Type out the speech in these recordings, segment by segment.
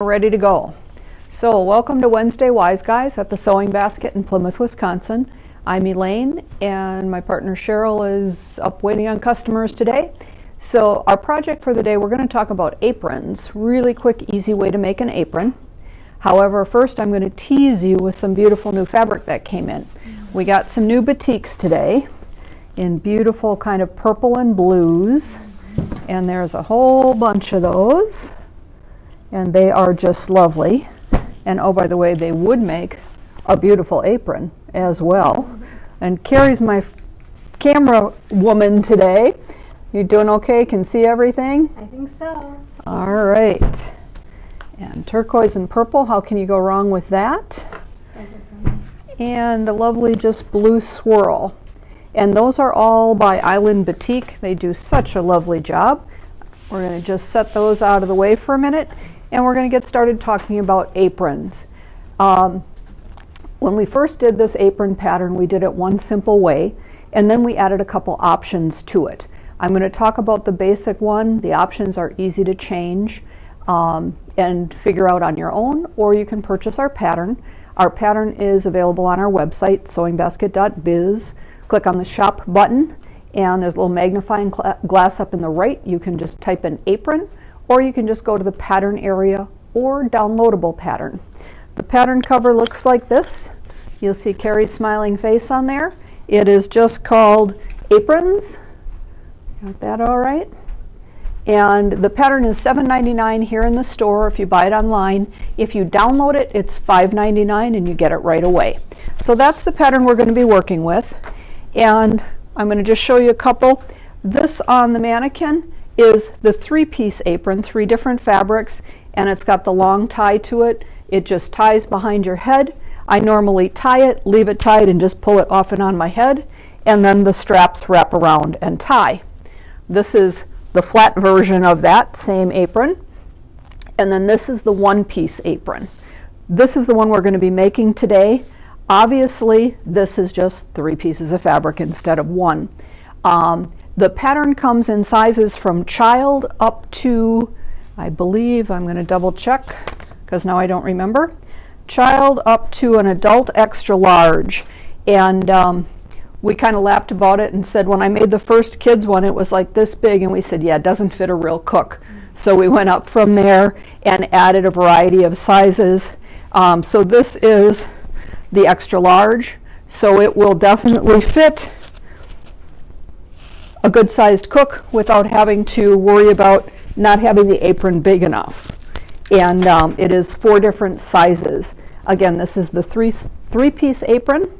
ready to go. So welcome to Wednesday Wise Guys at the Sewing Basket in Plymouth, Wisconsin. I'm Elaine and my partner Cheryl is up waiting on customers today. So our project for the day, we're going to talk about aprons. Really quick, easy way to make an apron. However, first I'm going to tease you with some beautiful new fabric that came in. We got some new batiks today in beautiful kind of purple and blues. And there's a whole bunch of those and they are just lovely. And oh, by the way, they would make a beautiful apron as well. And Carrie's my camera woman today. You doing okay? Can see everything? I think so. All right. And turquoise and purple, how can you go wrong with that? And a lovely just blue swirl. And those are all by Island Batik. They do such a lovely job. We're going to just set those out of the way for a minute and we're going to get started talking about aprons. Um, when we first did this apron pattern, we did it one simple way, and then we added a couple options to it. I'm going to talk about the basic one. The options are easy to change um, and figure out on your own, or you can purchase our pattern. Our pattern is available on our website, sewingbasket.biz. Click on the shop button, and there's a little magnifying glass up in the right. You can just type in apron or you can just go to the pattern area or downloadable pattern. The pattern cover looks like this. You'll see Carrie's smiling face on there. It is just called Aprons. Got that all right? And the pattern is $7.99 here in the store if you buy it online. If you download it, it's $5.99 and you get it right away. So that's the pattern we're going to be working with. And I'm going to just show you a couple. This on the mannequin is the three-piece apron, three different fabrics, and it's got the long tie to it. It just ties behind your head. I normally tie it, leave it tied, and just pull it off and on my head, and then the straps wrap around and tie. This is the flat version of that same apron, and then this is the one-piece apron. This is the one we're going to be making today. Obviously, this is just three pieces of fabric instead of one. Um, the pattern comes in sizes from child up to, I believe, I'm going to double check because now I don't remember, child up to an adult extra large. And um, we kind of laughed about it and said when I made the first kids one, it was like this big. And we said, yeah, it doesn't fit a real cook. So we went up from there and added a variety of sizes. Um, so this is the extra large. So it will definitely fit a good sized cook without having to worry about not having the apron big enough. And um, it is four different sizes. Again, this is the three, three piece apron.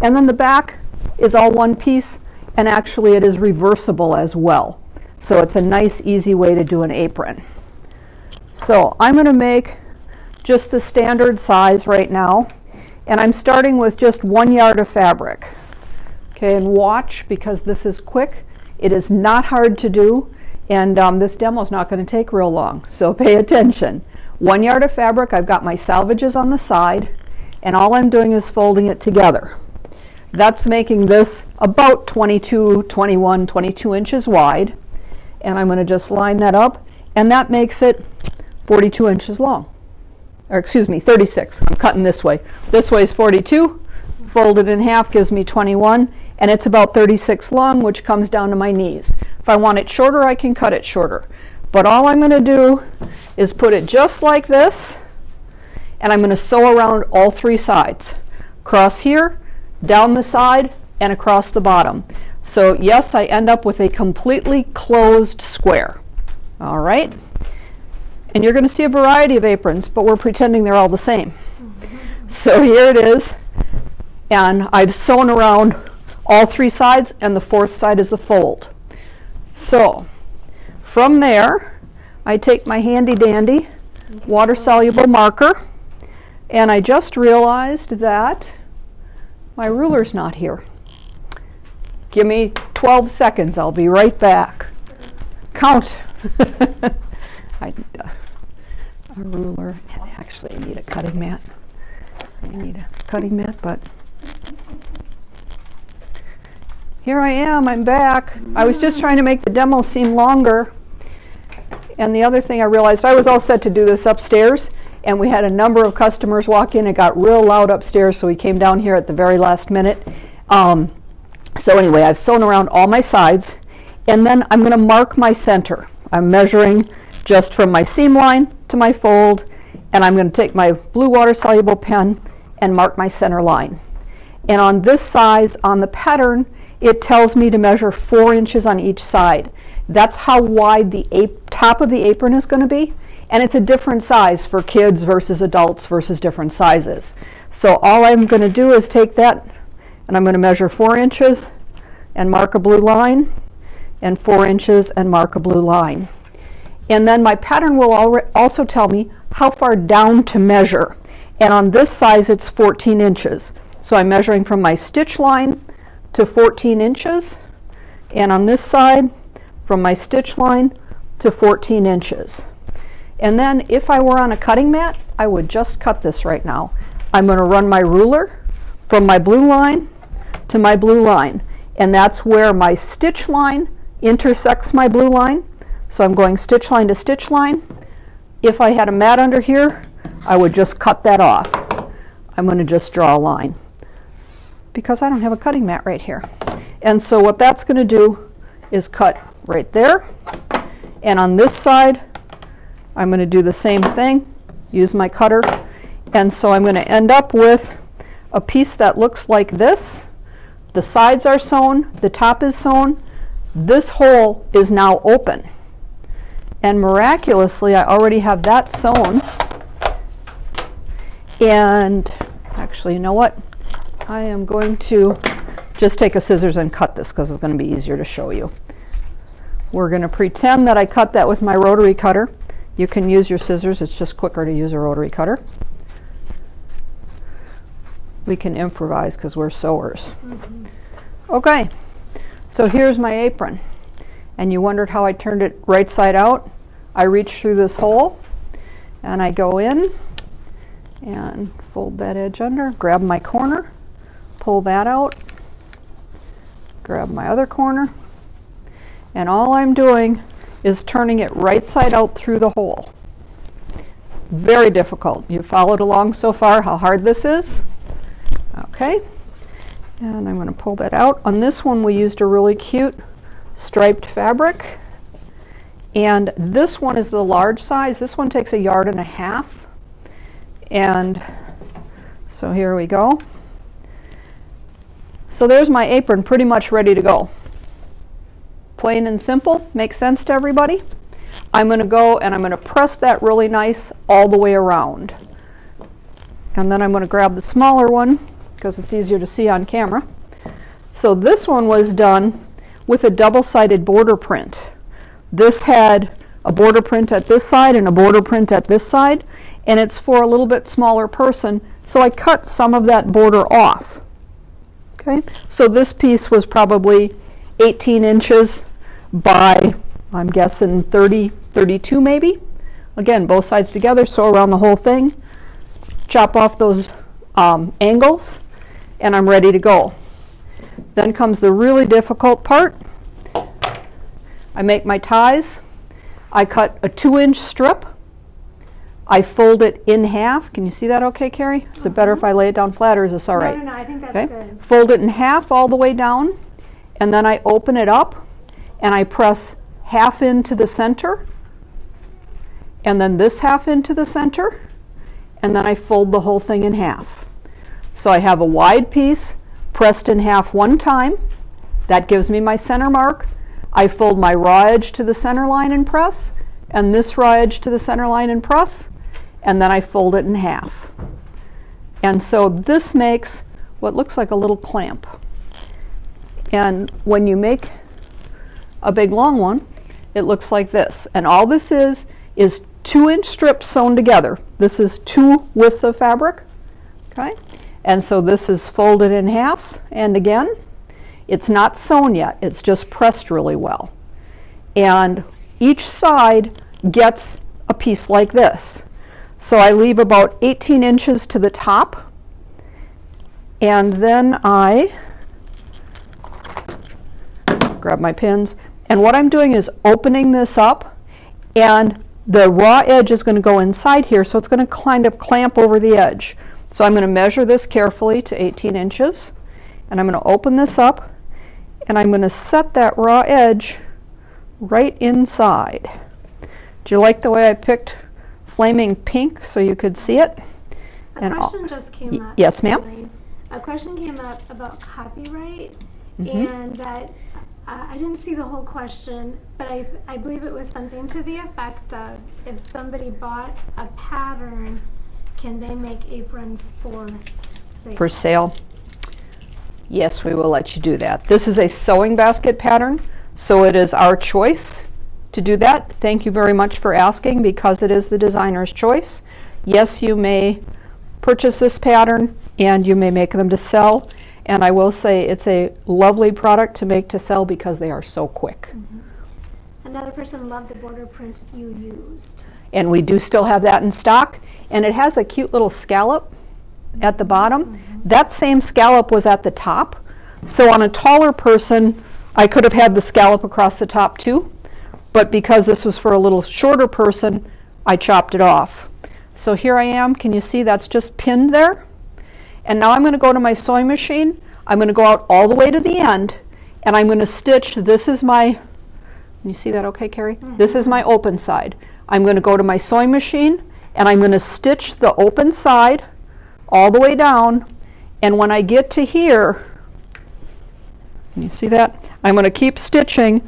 And then the back is all one piece, and actually it is reversible as well. So it's a nice, easy way to do an apron. So I'm going to make just the standard size right now. And I'm starting with just one yard of fabric. Okay, and watch because this is quick. It is not hard to do, and um, this demo is not going to take real long, so pay attention. One yard of fabric, I've got my salvages on the side, and all I'm doing is folding it together. That's making this about 22, 21, 22 inches wide, and I'm going to just line that up, and that makes it 42 inches long. Or excuse me, 36. I'm cutting this way. This way is 42. Folded in half gives me 21 and it's about 36 long, which comes down to my knees. If I want it shorter, I can cut it shorter. But all I'm going to do is put it just like this, and I'm going to sew around all three sides. Cross here, down the side, and across the bottom. So yes, I end up with a completely closed square. All right? And you're going to see a variety of aprons, but we're pretending they're all the same. So here it is. And I've sewn around all three sides, and the fourth side is the fold. So from there, I take my handy dandy water soluble marker, and I just realized that my ruler's not here. Give me 12 seconds, I'll be right back. Count. I need a, a ruler, actually I need a cutting mat. I need a cutting mat, but here I am, I'm back. I was just trying to make the demo seem longer. And the other thing I realized, I was all set to do this upstairs, and we had a number of customers walk in. It got real loud upstairs, so we came down here at the very last minute. Um, so anyway, I've sewn around all my sides, and then I'm going to mark my center. I'm measuring just from my seam line to my fold, and I'm going to take my blue water soluble pen and mark my center line. And on this size, on the pattern, it tells me to measure four inches on each side. That's how wide the top of the apron is going to be. And it's a different size for kids versus adults versus different sizes. So all I'm going to do is take that and I'm going to measure four inches and mark a blue line and four inches and mark a blue line. And then my pattern will also tell me how far down to measure. And on this size, it's 14 inches. So I'm measuring from my stitch line to 14 inches. And on this side, from my stitch line to 14 inches. And then if I were on a cutting mat, I would just cut this right now. I'm going to run my ruler from my blue line to my blue line. And that's where my stitch line intersects my blue line. So I'm going stitch line to stitch line. If I had a mat under here, I would just cut that off. I'm going to just draw a line because I don't have a cutting mat right here. And so what that's going to do is cut right there. And on this side, I'm going to do the same thing, use my cutter. And so I'm going to end up with a piece that looks like this. The sides are sewn, the top is sewn. This hole is now open. And miraculously, I already have that sewn. And actually, you know what? I am going to just take a scissors and cut this because it's going to be easier to show you. We're going to pretend that I cut that with my rotary cutter. You can use your scissors, it's just quicker to use a rotary cutter. We can improvise because we're sewers. Mm -hmm. Okay, so here's my apron. And you wondered how I turned it right side out. I reach through this hole and I go in and fold that edge under, grab my corner, pull that out, grab my other corner, and all I'm doing is turning it right side out through the hole. Very difficult. You followed along so far how hard this is? Okay. And I'm going to pull that out. On this one we used a really cute striped fabric. And this one is the large size. This one takes a yard and a half. And so here we go. So there's my apron pretty much ready to go. Plain and simple, makes sense to everybody? I'm going to go and I'm going to press that really nice all the way around. And then I'm going to grab the smaller one because it's easier to see on camera. So this one was done with a double-sided border print. This had a border print at this side and a border print at this side, and it's for a little bit smaller person, so I cut some of that border off. Okay, so this piece was probably 18 inches by, I'm guessing 30, 32 maybe. Again, both sides together, sew around the whole thing, chop off those um, angles, and I'm ready to go. Then comes the really difficult part. I make my ties. I cut a two inch strip. I fold it in half. Can you see that okay, Carrie? Is it better if I lay it down flat or is this all right? No, no, no, I think that's okay? good. Fold it in half all the way down and then I open it up and I press half into the center and then this half into the center and then I fold the whole thing in half. So I have a wide piece pressed in half one time. That gives me my center mark. I fold my raw edge to the center line and press, and this raw edge to the center line and press, and then I fold it in half. And so this makes what looks like a little clamp. And when you make a big long one, it looks like this. And all this is, is two inch strips sewn together. This is two widths of fabric, okay? And so this is folded in half, and again, it's not sewn yet, it's just pressed really well. And each side gets a piece like this. So I leave about 18 inches to the top, and then I grab my pins, and what I'm doing is opening this up and the raw edge is going to go inside here, so it's going to kind of clamp over the edge. So I'm going to measure this carefully to 18 inches, and I'm going to open this up, and I'm going to set that raw edge right inside. Do you like the way I picked flaming pink so you could see it? A and question just came up. Yes, ma'am. A question came up about copyright, mm -hmm. and that uh, I didn't see the whole question, but I, I believe it was something to the effect of if somebody bought a pattern, can they make aprons for sale? For sale? Yes, we will let you do that. This is a sewing basket pattern, so it is our choice to do that. Thank you very much for asking because it is the designer's choice. Yes, you may purchase this pattern and you may make them to sell. And I will say it's a lovely product to make to sell because they are so quick. Mm -hmm. Another person loved the border print you used. And we do still have that in stock. And it has a cute little scallop at the bottom. Mm -hmm. That same scallop was at the top. So on a taller person, I could have had the scallop across the top too. But because this was for a little shorter person, I chopped it off. So here I am. Can you see that's just pinned there? And now I'm going to go to my sewing machine. I'm going to go out all the way to the end and I'm going to stitch. This is my, you see that okay, Carrie? Mm -hmm. This is my open side. I'm going to go to my sewing machine and I'm going to stitch the open side all the way down. And when I get to here, can you see that? I'm going to keep stitching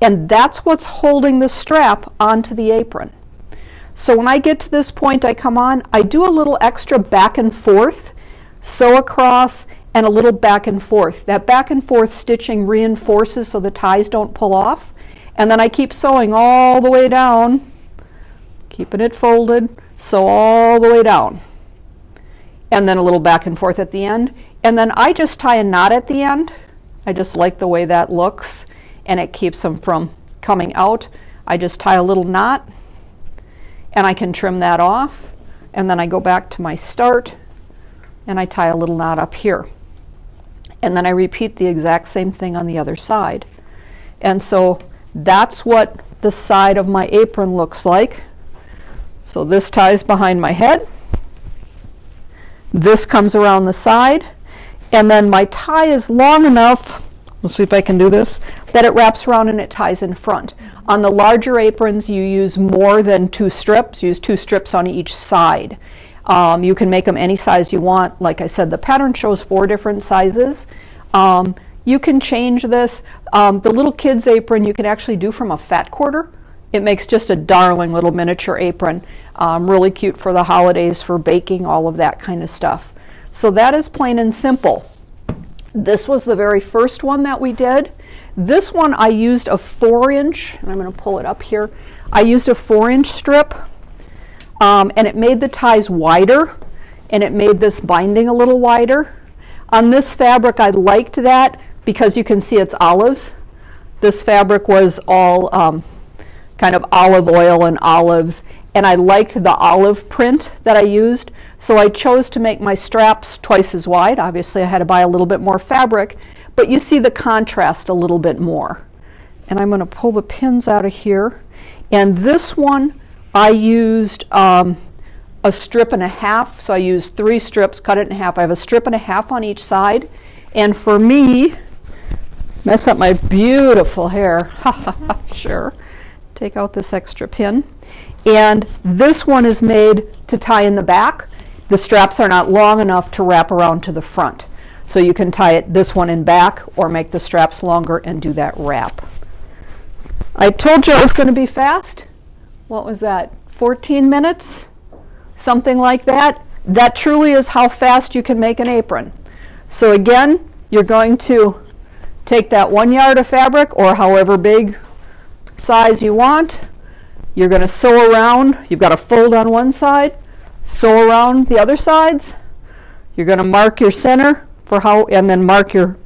and that's what's holding the strap onto the apron. So when I get to this point I come on, I do a little extra back and forth sew across, and a little back and forth. That back and forth stitching reinforces so the ties don't pull off. And then I keep sewing all the way down, keeping it folded, sew all the way down. And then a little back and forth at the end. And then I just tie a knot at the end. I just like the way that looks and it keeps them from coming out. I just tie a little knot and I can trim that off and then I go back to my start and I tie a little knot up here. And then I repeat the exact same thing on the other side. And so that's what the side of my apron looks like. So this ties behind my head. This comes around the side. And then my tie is long enough, let's see if I can do this, that it wraps around and it ties in front. On the larger aprons, you use more than two strips. Use two strips on each side. Um, you can make them any size you want. Like I said, the pattern shows four different sizes. Um, you can change this. Um, the little kid's apron you can actually do from a fat quarter. It makes just a darling little miniature apron. Um, really cute for the holidays, for baking, all of that kind of stuff. So that is plain and simple. This was the very first one that we did. This one I used a four inch, and I'm going to pull it up here. I used a four inch strip um, and it made the ties wider and it made this binding a little wider. On this fabric, I liked that because you can see it's olives. This fabric was all um, kind of olive oil and olives, and I liked the olive print that I used, so I chose to make my straps twice as wide. Obviously, I had to buy a little bit more fabric, but you see the contrast a little bit more. And I'm going to pull the pins out of here. And this one, I used um, a strip and a half, so I used three strips, cut it in half. I have a strip and a half on each side. And for me, mess up my beautiful hair, sure, take out this extra pin. And this one is made to tie in the back. The straps are not long enough to wrap around to the front. So you can tie it this one in back or make the straps longer and do that wrap. I told you it was going to be fast what was that, 14 minutes? Something like that. That truly is how fast you can make an apron. So again, you're going to take that one yard of fabric or however big size you want. You're going to sew around. You've got to fold on one side, sew around the other sides. You're going to mark your center for how, and then mark your,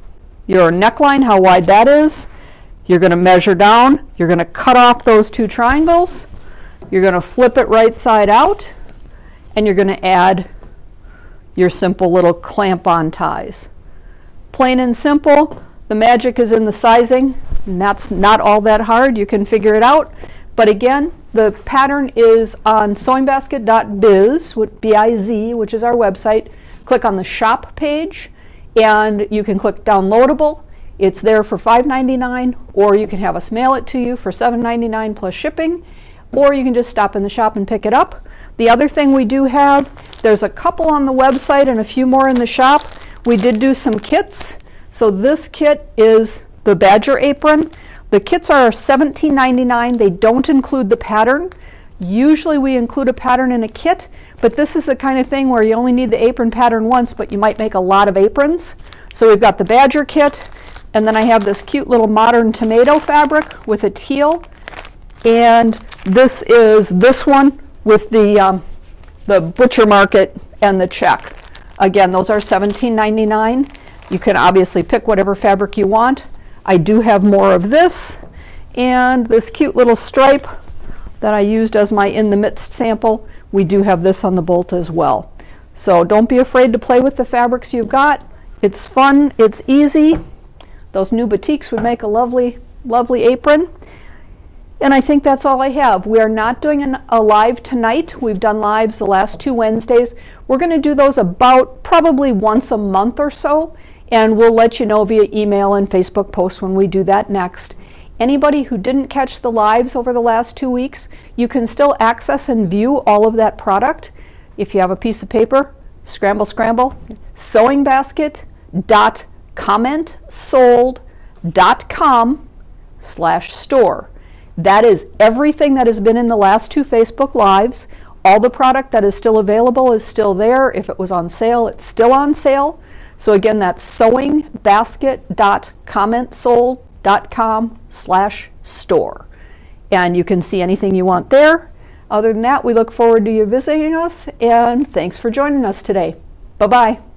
your neckline, how wide that is. You're going to measure down. You're going to cut off those two triangles. You're going to flip it right side out and you're going to add your simple little clamp-on ties. Plain and simple. The magic is in the sizing, and that's not all that hard. You can figure it out. But again, The pattern is on sewingbasket.biz, B-I-Z, which is our website. Click on the shop page, and you can click downloadable. It's there for $5.99, or you can have us mail it to you for $7.99 plus shipping, or you can just stop in the shop and pick it up. The other thing we do have, there's a couple on the website and a few more in the shop. We did do some kits. So this kit is the Badger apron. The kits are $17.99. They don't include the pattern. Usually we include a pattern in a kit, but this is the kind of thing where you only need the apron pattern once, but you might make a lot of aprons. So we've got the Badger kit, and then I have this cute little modern tomato fabric with a teal. And this is this one with the, um, the butcher market and the check. Again, those are $17.99. You can obviously pick whatever fabric you want. I do have more of this and this cute little stripe that I used as my in the midst sample. We do have this on the bolt as well. So don't be afraid to play with the fabrics you've got. It's fun, it's easy. Those new batiks would make a lovely, lovely apron. And I think that's all I have. We are not doing an, a live tonight. We've done lives the last two Wednesdays. We're going to do those about probably once a month or so and we'll let you know via email and Facebook posts when we do that next. Anybody who didn't catch the lives over the last two weeks, you can still access and view all of that product. If you have a piece of paper, scramble, scramble, sewingbasket.commentsold.com slash store. That is everything that has been in the last two Facebook Lives. All the product that is still available is still there. If it was on sale, it's still on sale. So again, that's sewingbasket.commentsold.com slash store. And you can see anything you want there. Other than that, we look forward to you visiting us, and thanks for joining us today. Bye-bye.